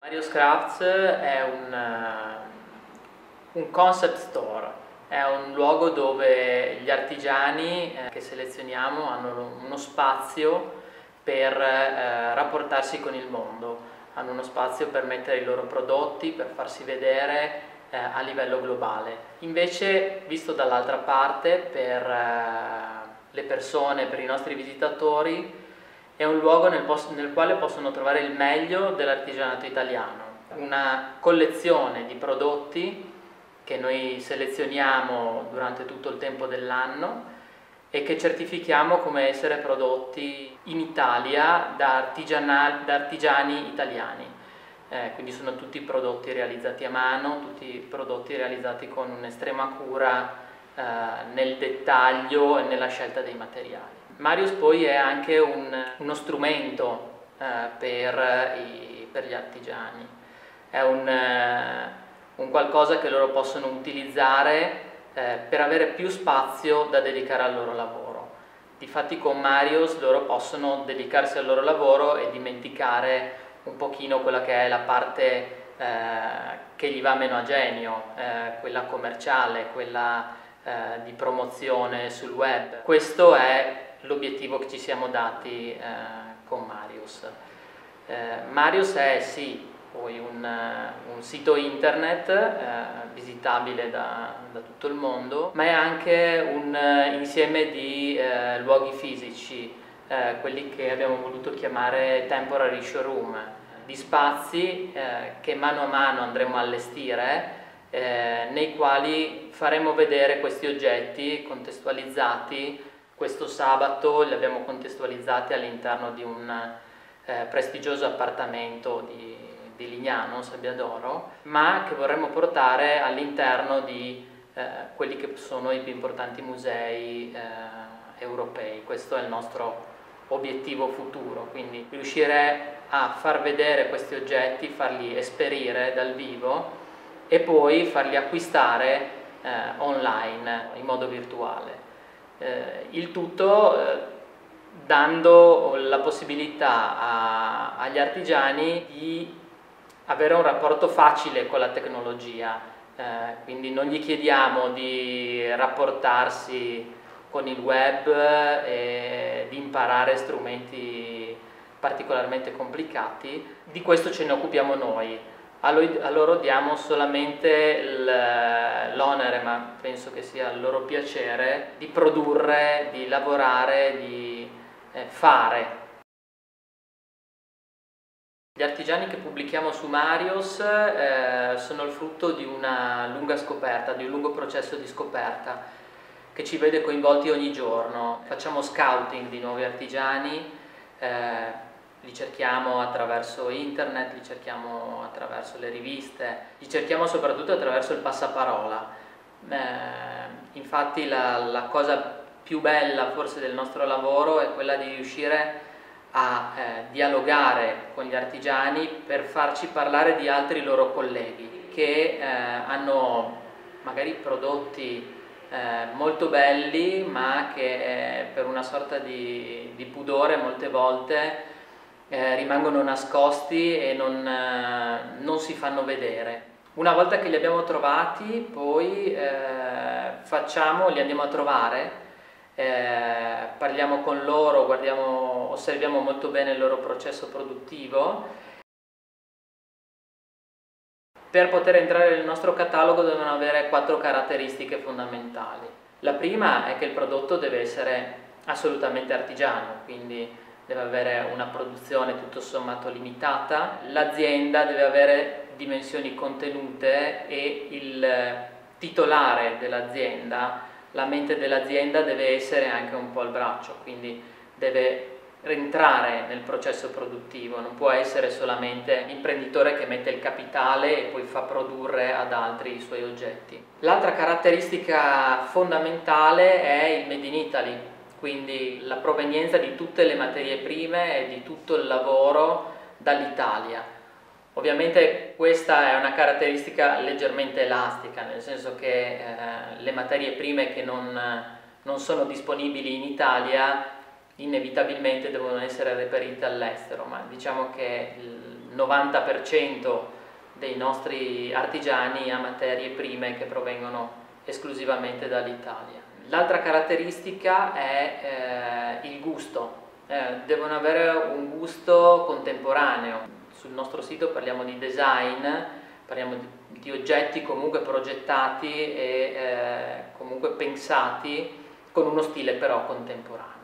Mario's Crafts è un, un concept store, è un luogo dove gli artigiani eh, che selezioniamo hanno uno spazio per eh, rapportarsi con il mondo, hanno uno spazio per mettere i loro prodotti, per farsi vedere eh, a livello globale. Invece, visto dall'altra parte, per eh, le persone, per i nostri visitatori, è un luogo nel, nel quale possono trovare il meglio dell'artigianato italiano, una collezione di prodotti che noi selezioniamo durante tutto il tempo dell'anno e che certifichiamo come essere prodotti in Italia da, da artigiani italiani. Eh, quindi sono tutti prodotti realizzati a mano, tutti prodotti realizzati con un'estrema cura eh, nel dettaglio e nella scelta dei materiali. Marius poi è anche un, uno strumento eh, per, i, per, gli artigiani, è un, eh, un, qualcosa che loro possono utilizzare eh, per avere più spazio da dedicare al loro lavoro. Difatti con Marius loro possono dedicarsi al loro lavoro e dimenticare un pochino quella che è la parte eh, che gli va meno a genio, eh, quella commerciale, quella eh, di promozione sul web. Questo è l'obiettivo che ci siamo dati eh, con Marius. Eh, Marius è sì poi un, eh, un sito internet eh, visitabile da, da, tutto il mondo, ma è anche un uh, insieme di uh, luoghi fisici, quelli che abbiamo voluto chiamare temporary showroom, di spazi che mano a mano andremo a allestire, nei quali faremo vedere questi oggetti contestualizzati questo sabato li abbiamo contestualizzati all'interno di un eh, prestigioso appartamento di, di Lignano, Sabbiadoro, ma che vorremmo portare all'interno di eh, quelli che sono i più importanti musei eh, europei. Questo è il nostro obiettivo futuro, quindi riuscire a far vedere questi oggetti, farli esperire dal vivo e poi farli acquistare eh, online in modo virtuale. Eh, il tutto eh, dando la possibilità a, agli artigiani di avere un rapporto facile con la tecnologia, eh, quindi non gli chiediamo di rapportarsi con il web e di imparare strumenti particolarmente complicati, di questo ce ne occupiamo noi a, loro diamo solamente l'onere, ma penso che sia il loro piacere, di produrre, di lavorare, di eh, fare. Gli artigiani che pubblichiamo su Marios eh, sono il frutto di una lunga scoperta, di un lungo processo di scoperta che ci vede coinvolti ogni giorno. Facciamo scouting di nuovi artigiani, eh, li cerchiamo attraverso internet, li cerchiamo attraverso le riviste, li cerchiamo soprattutto attraverso il passaparola. Eh, infatti la, la, cosa più bella forse del nostro lavoro è quella di riuscire a eh, dialogare con gli artigiani per farci parlare di altri loro colleghi che eh, hanno magari prodotti eh, molto belli ma che eh, per una sorta di, di pudore molte volte eh, rimangono nascosti e non, eh, non, si fanno vedere. Una volta che li abbiamo trovati, poi eh, facciamo, li andiamo a trovare, eh, parliamo con loro, guardiamo, osserviamo molto bene il loro processo produttivo. Per poter entrare nel nostro catalogo devono avere quattro caratteristiche fondamentali. La prima è che il prodotto deve essere assolutamente artigiano, quindi deve avere una produzione tutto sommato limitata, l'azienda deve avere dimensioni contenute e il titolare dell'azienda, la mente dell'azienda deve essere anche un po' al braccio, quindi deve rientrare nel processo produttivo, non può essere solamente l'imprenditore che mette il capitale e poi fa produrre ad altri i suoi oggetti. L'altra caratteristica fondamentale è il Made in Italy, quindi la provenienza di tutte le materie prime e di tutto il lavoro dall'Italia. Ovviamente questa è una caratteristica leggermente elastica, nel senso che eh, le materie prime che non, non sono disponibili in Italia inevitabilmente devono essere reperite all'estero, ma diciamo che il 90% dei nostri artigiani a materie prime che provengono esclusivamente dall'Italia. L'altra caratteristica è eh, il gusto, eh, devono avere un gusto contemporaneo. Sul nostro sito parliamo di design, parliamo di, di oggetti comunque progettati e eh, comunque pensati con uno stile però contemporaneo.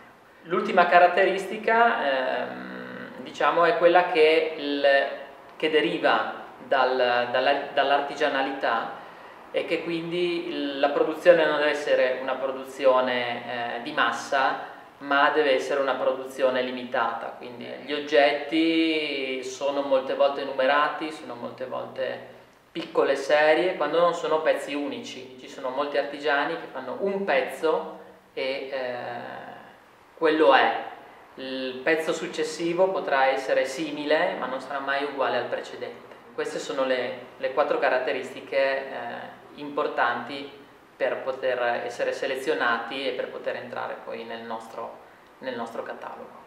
L'ultima caratteristica ehm, diciamo è quella che, il, che deriva dal, dall'artigianalità e che quindi la produzione non deve essere una produzione eh, di massa ma deve essere una produzione limitata, quindi gli oggetti sono molte volte numerati, sono molte volte piccole serie, quando non sono pezzi unici, ci sono molti artigiani che fanno un pezzo e eh, quello è. Il pezzo successivo potrà essere simile, ma non sarà mai uguale al precedente. Queste sono le, le quattro caratteristiche eh, importanti per poter essere selezionati e per poter entrare poi nel nostro, nel nostro catalogo.